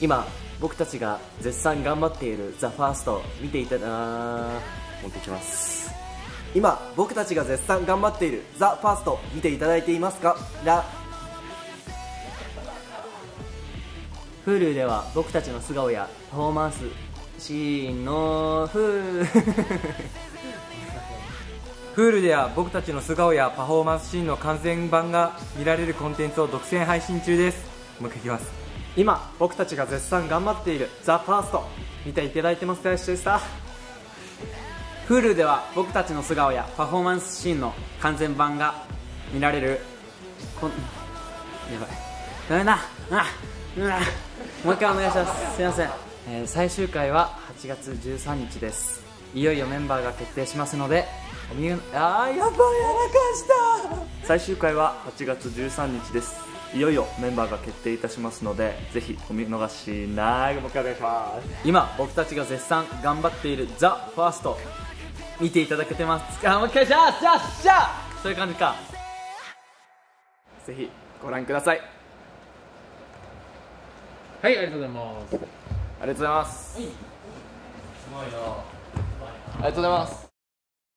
今僕たちが絶賛頑張っている「THEFIRST」見ていただ持ってきます。今僕たちが絶賛頑張っている「ザ・ファースト見ていただいていますから Hulu では僕たちの素顔やパフォーマンスシーンのフー Hulu では僕たちの素顔やパフォーマンスシーンの完全版が見られるコンテンツを独占配信中です。もう一回いきます。今僕たちが絶賛頑張っている「ザ・ファースト見ていただいてますでした。Hulu では僕たちの素顔やパフォーマンスシーンの完全版が見られる。こんやばい。ダメだ。あうわ。もう一回お願いします。すいません、えー最終回は8月13日です。いよいよメンバーが決定しますのでお見あーやばい。やらかした。最終回は8月13日です。いよいよメンバーが決定いたしますのでぜひお見逃しないもう一回お願いします今僕たちが絶賛頑張っている「ザ・ファースト見ていただけてます。かもう一回じゃあじゃあじゃあそういう感じか。ぜひご覧ください。はいありがとうございます。ありがとうございます。ありがとうございます